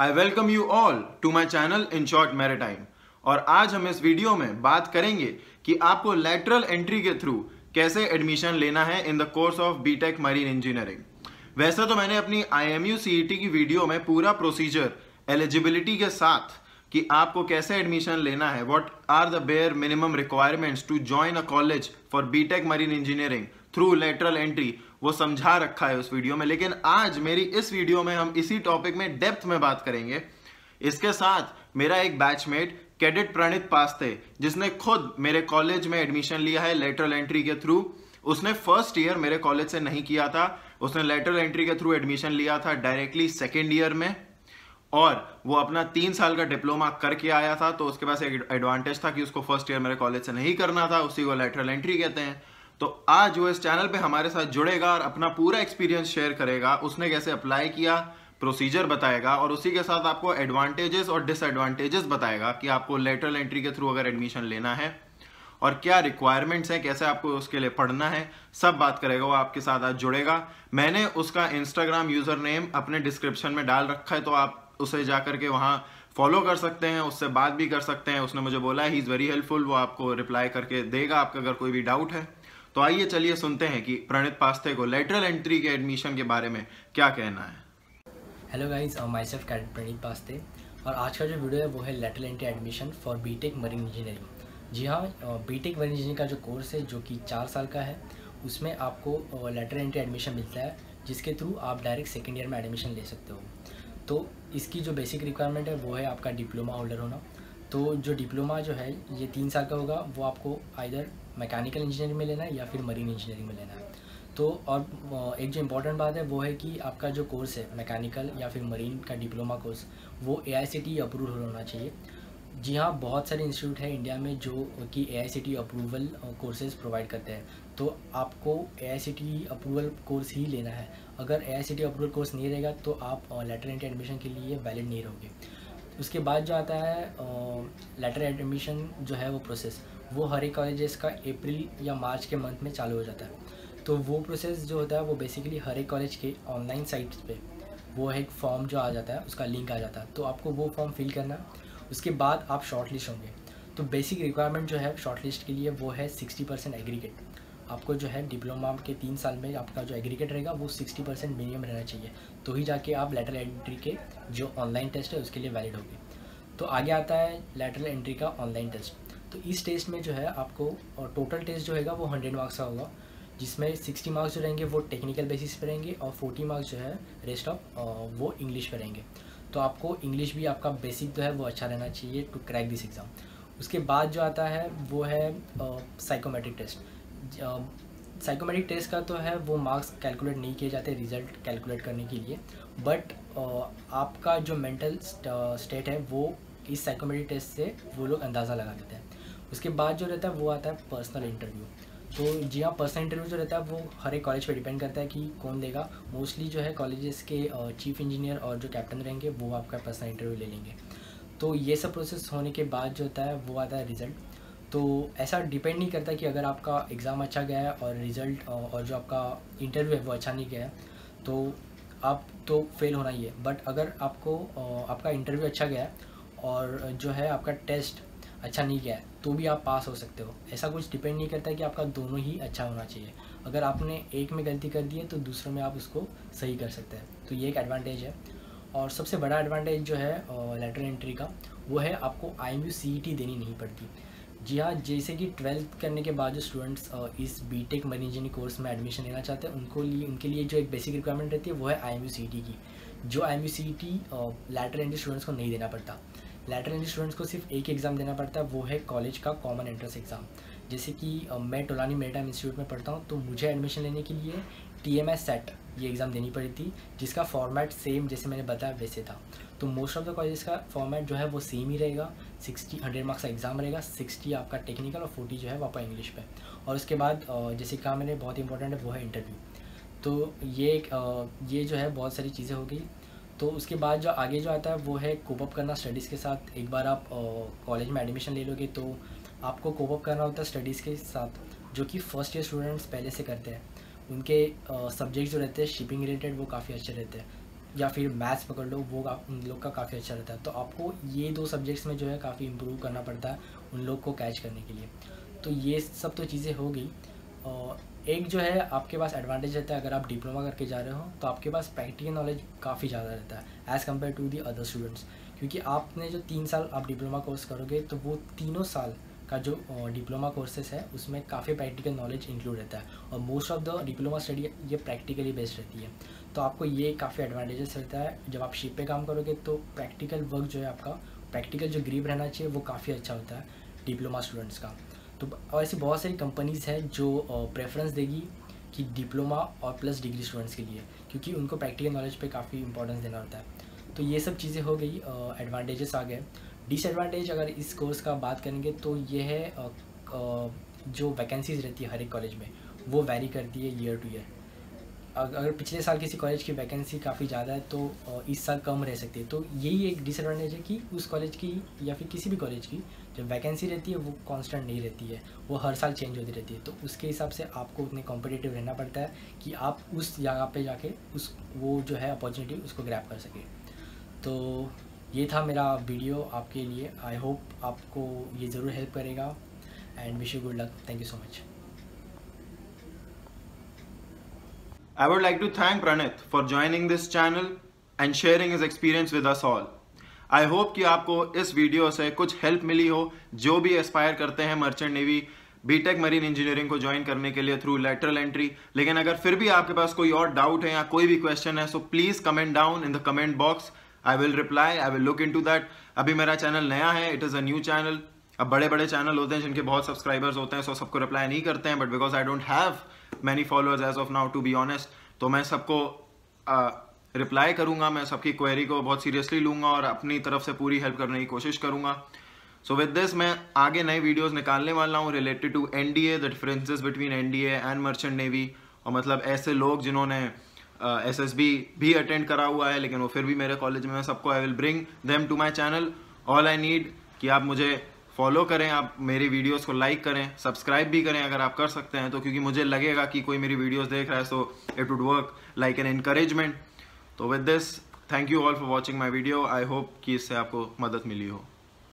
I welcome you all to my channel in short maritime और आज हम इस वीडियो में बात करेंगे कि आपको लेटरल एंट्री के थ्रू कैसे एडमिशन लेना है in the course of BTech marine engineering वैसे तो मैंने अपनी I M U C T की वीडियो में पूरा प्रोसीजर एलिजिबिलिटी के साथ कि आपको कैसे एडमिशन लेना है what are the bare minimum requirements to join a college for BTech marine engineering through lateral entry वो समझा रखा है उस वीडियो में। लेकिन आज मेरी इस वीडियो में हम इसी टॉपिक में डेप्थ में बात करेंगे। इसके साथ मेरा एक बैचमेट कैडेट प्रणित पास थे जिसने खुद मेरे कॉलेज में एडमिशन लिया है लेटरल एंट्री के थ्रू उसने फ़र्स्ट ईयर मेरे कॉलेज से नहीं किया था। उसने लेटरल एंट्री के थ्रू एडमिशन लिया था डायरेक्टली सेकेंड ईयर में। और वो अपना तीन साल का डिप्लोमा करके आया था तो उसके पास एक एडवांटेज था कि उसको फ़र्स्ट ईयर मेरे कॉलेज से नहीं करना था। उसी को लेटरल एंट्री कहते हैं। तो आज वो इस चैनल पे हमारे साथ जुड़ेगा और अपना पूरा एक्सपीरियंस शेयर करेगा। उसने कैसे अप्लाई किया प्रोसीजर बताएगा और उसी के साथ आपको एडवांटेजेस और डिसएडवांटेजेस बताएगा कि आपको लेटरल एंट्री के थ्रू अगर एडमिशन लेना है और क्या रिक्वायरमेंट्स हैं, कैसे आपको उसके लिए पढ़ना है, सब बात करेगा, वो आपके साथ आज जुड़ेगा। मैंने उसका इंस्टाग्राम यूज़र नेम अपने डिस्क्रिप्शन में डाल रखा है तो आप उसे जा करके वहाँ फॉलो कर सकते हैं, उससे बात भी कर सकते हैं। उसने मुझे बोला ही इज़ वेरी हेल्पफुल वो आपको रिप्लाई करके देगा, आपका अगर कोई भी डाउट है। तो आइए चलिए सुनते हैं कि प्रणित पास्ते को लेटरल एंट्री के एडमिशन के बारे में क्या कहना है। Hello guys myself cadet Praneet Paste और आज का जो वीडियो है वो है lateral entry admission for BTech marine engineering जी हाँ बीटेक मरीन इंजीनियरिंग का जो कोर्स है, जो कि चार साल का है, उसमें आपको लेटरल एंट्री एडमिशन मिलता है, जिसके थ्रू आप डायरेक्ट सेकेंड ईयर में एडमिशन ले सकते हो। तो इसकी जो बेसिक रिक्वायरमेंट है, वो है आपका डिप्लोमा होल्डर होना तो जो डिप्लोमा जो है, ये तीन साल का होगा, वो आपको आइधर मैकेनिकल इंजीनियरिंग में लेना है या फिर मरीन इंजीनियरिंग में लेना है। तो और एक जो इम्पोर्टेंट बात है, वो है कि आपका जो कोर्स है मैकेनिकल या फिर मरीन का डिप्लोमा कोर्स वो ए अप्रूव होना चाहिए। जी हाँ बहुत सारे इंस्टीट्यूट हैं इंडिया में जो कि ए अप्रूवल कोर्सेज प्रोवाइड करते हैं। तो आपको ए अप्रूवल कोर्स ही लेना है। अगर ए अप्रूवल कोर्स नहीं रहेगा तो आप लेटर एंट्री एडमिशन के लिए वैलिड नहीं रहोगे। उसके बाद जो आता है लेटर एडमिशन जो है वो प्रोसेस वो हर एक कॉलेजेस का अप्रैल या मार्च के मंथ में चालू हो जाता है। तो वो प्रोसेस जो होता है वो बेसिकली हर एक कॉलेज के ऑनलाइन साइट्स पे वो एक फॉर्म जो आ जाता है, उसका लिंक आ जाता है। तो आपको वो फॉर्म फिल करना उसके बाद आप शॉर्ट लिस्ट होंगे। तो बेसिक रिक्वायरमेंट जो है शॉर्ट लिस्ट के लिए वो है सिक्सटी परसेंट एग्रीगेट आपको जो है डिप्लोमा के तीन साल में आपका जो एग्रीगेट रहेगा, वो सिक्सटी परसेंट मिनिमम रहना चाहिए। तो ही जाके आप लेटरल एंट्री के जो ऑनलाइन टेस्ट है, उसके लिए वैलिड होगी। तो आगे आता है लेटरल एंट्री का ऑनलाइन टेस्ट तो इस टेस्ट में जो है आपको, और टोटल टेस्ट जो है वो हंड्रेड मार्क्स का होगा। जिसमें सिक्सटी मार्क्स जो रहेंगे, वो टेक्निकल बेसिस पर रहेंगे, और फोर्टी मार्क्स जो है रेस्ट ऑफ़ वो इंग्लिश पर रहेंगे। तो आपको इंग्लिश भी आपका बेसिक जो है, वो अच्छा रहना चाहिए टू क्रैक दिस एग्ज़ाम उसके बाद जो आता है, वो है साइकोमेट्रिक टेस्ट साइकोमेट्रिक टेस्ट का तो है, वो मार्क्स कैलकुलेट नहीं किए जाते रिज़ल्ट कैलकुलेट करने के लिए। बट आपका जो मेंटल स्टेट है, वो इस साइकोमेट्रिक टेस्ट से वो लोग अंदाज़ा लगा देते हैं। उसके बाद जो रहता है, वो आता है पर्सनल इंटरव्यू तो जी हाँ पर्सनल इंटरव्यू जो रहता है, वो हर एक कॉलेज पे डिपेंड करता है कि कौन देगा। मोस्टली जो है कॉलेजेस के चीफ इंजीनियर और जो कैप्टन रहेंगे, वो आपका पर्सनल इंटरव्यू ले लेंगे। तो ये सब प्रोसेस होने के बाद जो होता है, वो आता है रिज़ल्ट तो ऐसा डिपेंड नहीं करता कि अगर आपका एग्ज़ाम अच्छा गया है और रिज़ल्ट और जो आपका इंटरव्यू है वो अच्छा नहीं गया है तो आप तो फेल होना ही है। बट अगर आपको आपका इंटरव्यू अच्छा गया है और जो है आपका टेस्ट अच्छा नहीं गया है तो भी आप पास हो सकते हो। ऐसा कुछ डिपेंड नहीं करता कि आपका दोनों ही अच्छा होना चाहिए। अगर आपने एक में गलती कर दी है तो दूसरे में आप उसको सही कर सकते हैं। तो ये एक एडवांटेज है। और सबसे बड़ा एडवांटेज जो है लेटर एंट्री का, वो है आपको I M U C E T देनी नहीं पड़ती। जी हाँ जैसे कि ट्वेल्थ करने के बाद जो स्टूडेंट्स इस B tech money engineering course में एडमिशन लेना चाहते हैं, उनको लिए, उनके लिए जो एक बेसिक रिक्वायरमेंट रहती है, वो है आई एम की। जो I M U lateral entry students को नहीं देना पड़ता। लेटर एंट्री स्टूडेंट्स को सिर्फ़ एक एग्ज़ाम देना पड़ता है, वो है कॉलेज का कॉमन एंट्रेंस एग्ज़ाम जैसे कि मैं टोलानी मेटाइम इंस्टीट्यूट में पढ़ता हूँ तो मुझे एडमिशन लेने के लिए टी एम एस सेट ये एग्ज़ाम देनी पड़ी थी, जिसका फॉर्मेट सेम जैसे मैंने बताया वैसे था। तो मोस्ट ऑफ़ द कॉलेज का फॉर्मेट जो है वो सेम ही रहेगा सिक्सटी हंड्रेड मार्क्स का एग्ज़ाम रहेगा सिक्सटी आपका टेक्निकल और फोर्टी जो है वो आपका इंग्लिश पे। और उसके बाद जैसे कहा मैंने, बहुत इंपॉर्टेंट है, वो है इंटरव्यू तो ये एक ये जो है बहुत सारी चीज़ें हो गई। तो उसके बाद जो आगे जो आता है, वो है कोपअप करना स्टडीज़ के साथ। एक बार आप कॉलेज में एडमिशन ले लोगे तो आपको कोपअप करना होता है स्टडीज़ के साथ, जो कि फ़र्स्ट ईयर स्टूडेंट्स पहले से करते हैं। उनके सब्जेक्ट जो रहते हैं शिपिंग रिलेटेड वो काफ़ी अच्छे रहते हैं। या फिर मैथ्स पकड़ लो, वो उन लोग का काफ़ी अच्छा रहता है। तो आपको ये दो सब्जेक्ट्स में जो है काफ़ी इम्प्रूव करना पड़ता है उन लोग को कैच करने के लिए। तो ये सब तो चीज़ें हो गई। एक जो है, आपके पास एडवांटेज रहता है अगर आप डिप्लोमा करके जा रहे हो तो आपके पास प्रैक्टिकल नॉलेज काफ़ी ज़्यादा रहता है as compare to the other students क्योंकि आपने जो तीन साल आप डिप्लोमा कोर्स करोगे तो वो तीनों साल का जो डिप्लोमा कोर्सेस है, उसमें काफ़ी प्रैक्टिकल नॉलेज इंक्लूड रहता है। और most of the diploma study ये प्रैक्टिकली बेस्ड रहती है। तो आपको ये काफ़ी एडवांटेजेस रहता है। जब आप शिप पे काम करोगे तो प्रैक्टिकल वर्क जो है आपका प्रैक्टिकल जो ग्रीप रहना चाहिए, वो काफ़ी अच्छा होता है डिप्लोमा स्टूडेंट्स का। तो ऐसी बहुत सारी कंपनीज़ हैं जो प्रेफरेंस देगी कि डिप्लोमा और प्लस डिग्री स्टूडेंट्स के लिए, क्योंकि उनको प्रैक्टिकल नॉलेज पे काफ़ी इंपॉर्टेंस देना होता है। तो ये सब चीज़ें हो गई एडवांटेजेस आ गए। डिसएडवांटेज अगर इस कोर्स का बात करेंगे तो ये है जो वैकेंसीज रहती है हर एक कॉलेज में, वो वेरी करती है ईयर टू ईयर अगर पिछले साल किसी कॉलेज की वैकेंसी काफ़ी ज़्यादा है तो इस साल कम रह सकती है। तो यही एक डिसएडवांटेज है कि उस कॉलेज की या फिर किसी भी कॉलेज की जो वैकेंसी रहती है, वो कांस्टेंट नहीं रहती है, वो हर साल चेंज होती रहती है। तो उसके हिसाब से आपको उतने कॉम्पिटेटिव रहना पड़ता है कि आप उस जगह पे जाके उस, वो जो है अपॉर्चुनिटी उसको ग्रैप कर सके। तो ये था मेरा वीडियो आपके लिए। आई होप आपको ये ज़रूर हेल्प करेगा। And wish you good luck thank you so much I would like to thank Pranit for joining this channel and sharing his experience with us all. I hope कि आपको इस video से कुछ help मिली हो। जो भी aspire करते हैं merchant navy BTech marine engineering को ज्वाइन करने के लिए थ्रू लेटरल एंट्री लेकिन अगर फिर भी आपके पास कोई और डाउट है या कोई भी क्वेश्चन है so please comment down in the comment box I will reply I will look in to that अभी मेरा चैनल नया है it is a new channel अब बड़े बड़े चैनल होते हैं जिनके बहुत सब्सक्राइबर्स होते हैं सो सबको रिप्लाई नहीं करते हैं but because I don't have many followers as of now to be honest तो मैं सबको रिप्लाई करूँगा, मैं सबकी क्वेरी को बहुत सीरियसली लूँगा और अपनी तरफ़ से पूरी हेल्प करने की कोशिश करूँगा। सो विद दिस मैं आगे नए वीडियोस निकालने वाला हूँ related to NDA the differences between NDA and merchant navy और मतलब ऐसे लोग जिन्होंने एस एस बी भी अटेंड करा हुआ है, लेकिन वो फिर भी मेरे कॉलेज में सबको I will bring them to my channel all I need कि आप मुझे फॉलो करें, आप मेरी वीडियोस को लाइक करें सब्सक्राइब भी करें अगर आप कर सकते हैं तो क्योंकि मुझे लगेगा कि कोई मेरी वीडियोस देख रहा है so it would work like an encouragement तो with this thank you all for watching my video I hope कि इससे आपको मदद मिली हो।